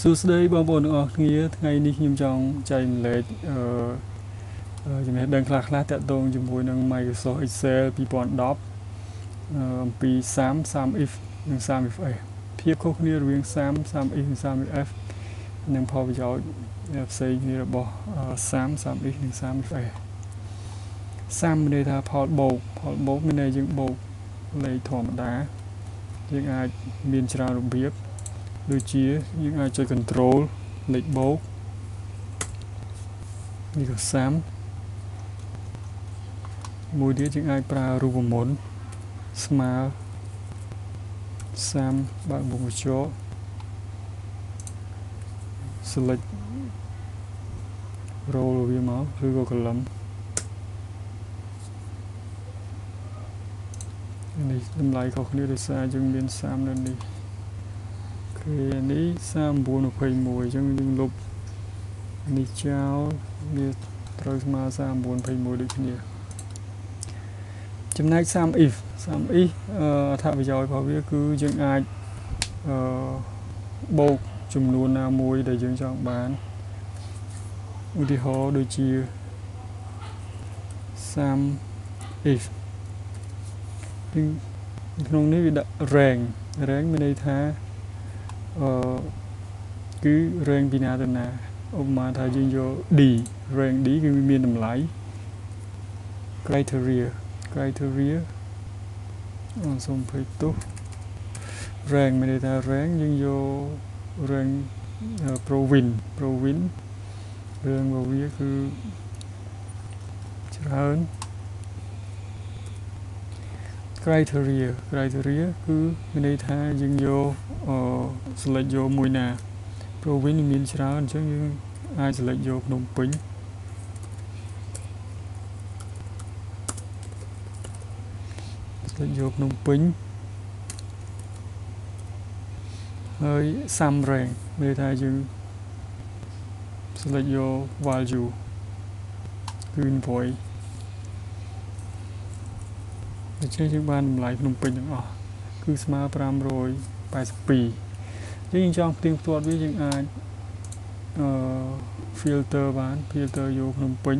សួស្តីបងប្អូនទាំងអស់គ្នាថ្ងៃនេះខ្ញុំចង់ចែកម្លែកអឺចំណេះដឹងខ្លះៗតាក់ទងជាមួយនឹង Microsoft Excel 2010អំពី SAM SAM if និង SAM if f ភាពខុសគ្នារវាង SAM SAM if និង SAM if f និងផលប្រយោជន៍ផ្សេងគ្នារបស់ SAM SAM if និង SAM if f SAM មានន័យថាផលបូកផលបូកមានន័យយើងបូកលេខធម្មតាយើងអាចមានច្រើនរបៀប ដូចជាយើងអាចចុច control លេខបូកនេះក៏សាំមួយទៀតយើងអាចប្រើរូបមន្តស្មើសាំបើកមុខបញ្ចក select roll វាមកឬក៏ column នេះតម្លៃខុសគ្នាដោយសារយើងមានសាមនៅនេះ គេនេះ3921អញ្ចឹងយើងលុបនេះចោលវាត្រូវស្មើ3921ដូចគ្នាចំណែក sum if sum if អត្ថប្រយោជន៍របស់វាគឺយើងអាចអឺបូកចំនួនណាមួយដែលយើងចង់បានឧទាហរណ៍ដូចជា sum if ក្នុងនេះវាដាក់ rank rank មានន័យថា អឺគឺ rank ពីណាទៅណាឧបមាថាយើងយក D rank D គឺមានតម្លៃ criteria criteria អនសុំភ័យទោស rank មានន័យថា rank យើងយក rank provin provin រឿងរបស់វាគឺច្រើន criteria criteria គឺមានន័យថាយើងយកអឺ select យកមួយណា province មានច្រើនអញ្ចឹងយើងអាច select យកភ្នំពេញ select យកភ្នំពេញហើយ sum rank មានន័យថាយើង select យក value គឺ invoice ដូច្នេះយើងបានតម្លៃភ្នំពេញទាំងអស់គឺស្មើ582យើងចង់ផ្ទៀងផ្ទាត់វាយើងអាចអឺ filter បាន filter យកភ្នំពេញ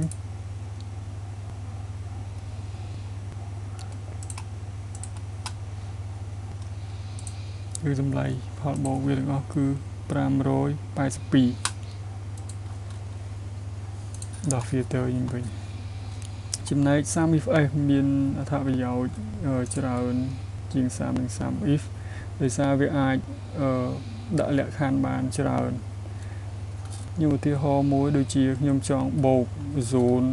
គឺតម្លៃផលបូកវាទាំងអស់គឺ582ដល់ filter យើងវិញ ចំណែក sum if f មានអត្ថប្រយោជន៍ច្រើនជាង sum និង sum if ដោយសារវាអាចដាក់លក្ខខណ្ឌបានច្រើនខ្ញុំឧទាហរណ៍មួយដូចជាខ្ញុំចង់បូក zone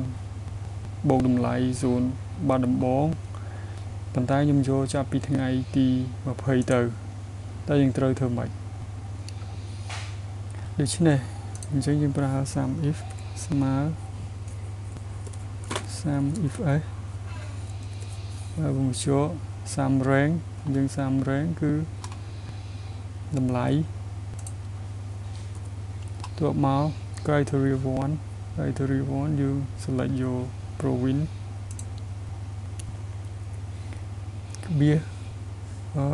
បូកតម្លៃ zone បាត់ដំបងប៉ុន្តែខ្ញុំយកចាប់ពីថ្ងៃទី20ទៅតើយើងត្រូវធ្វើម៉េចដូច្នេះអញ្ចឹងយើងប្រើ sum if ស្មើ sum if s ហើយវងជក់ sum rank យើង sum rank គឺតម្លៃទើបមក criteria 1 criteria 1យើង select យក province ក្បៀសអឺ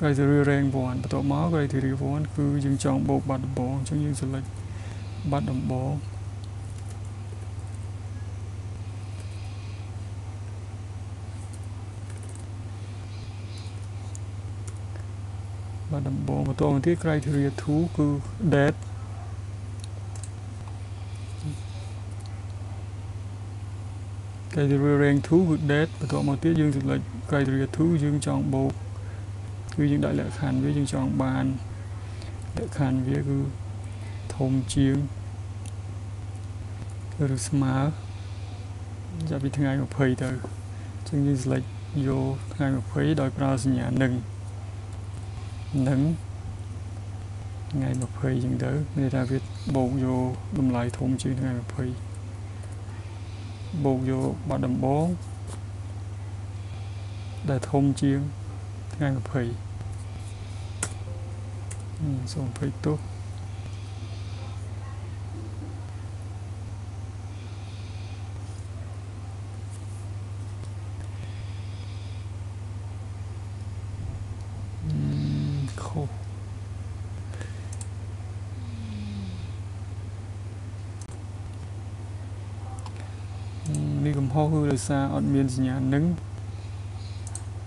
criteria rank 1បន្ទាប់មក criteria 1គឺយើងចង់បូកបាត់ដំបងអញ្ចឹងយើង select បាត់ដំបង បាទដំបូងបន្តមកទៀត criteria 2គឺ date criteria rank 2គឺ date បន្តមកទៀតយើង select criteria 2យើងចង់បូកគឺយើងដាក់លក្ខខណ្ឌវាយើងចង់បានលក្ខខណ្ឌវាគឺធំជាងឬស្មើចាប់ពីថ្ងៃ20ទៅអញ្ចឹងយើង select យកថ្ងៃ20ដោយប្រើសញ្ញានឹង នឹងថ្ងៃ20ចឹងទៅមានថាវាបូកយកតម្លៃធំជាងថ្ងៃ20បូកយកបាត់ដំបងដែលធំជាងថ្ងៃ20សូមភ័យទោ Cool. Đi cầm hô hư đời xa, ọt miên nhà nứng.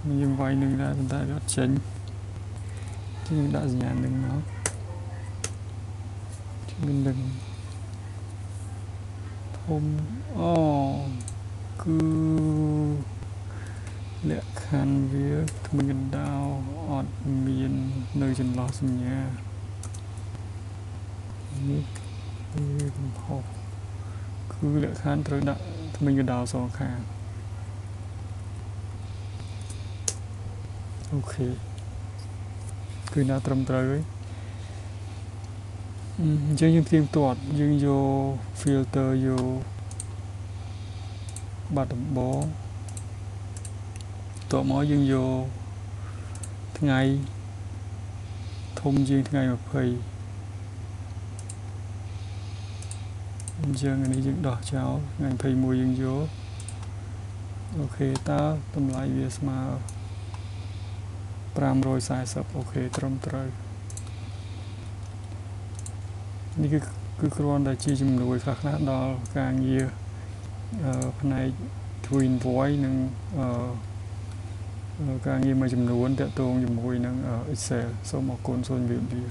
Mình dừng vay nứng ra, chúng ta đã tránh. Chứ mình đã nhà nứng nó. Chứ mình đừng. Thôm. Ồ. Oh. Cứ... ក់សញ្ញានឹងមកយើងនឹងធំអូគឺលក្ខខណ្ឌវាគ្មានកណ្ដៅអត់មាននៅចន្លោះសញ្ញានេះវាកំហុសគឺលក្ខខណ្ឌត្រូវដាក់ថ្មិញកណ្ដៅសងខាងអូខេគឺណាត្រឹមត្រូវហើយអញ្ចឹងយើងទៀងទាត់យើងយក filter យកបាត់ដំបង តមកយើងយកថ្ងៃធំជាងថ្ងៃ20អញ្ចឹងអានេះយើងដោះចោលថ្ងៃ21យើងយកអូខេតើតម្លៃវាស្មើ540អូខេត្រឹមត្រូវនេះគឺគឺគ្រាន់តែជាជំនួយខ្លះខ្លះដល់ការងារផ្នែក Twin Voice និង ការងារមួយចំនួនតាក់ទងជាមួយនឹង Excel សូមអរគុណសូមជម្រាបលា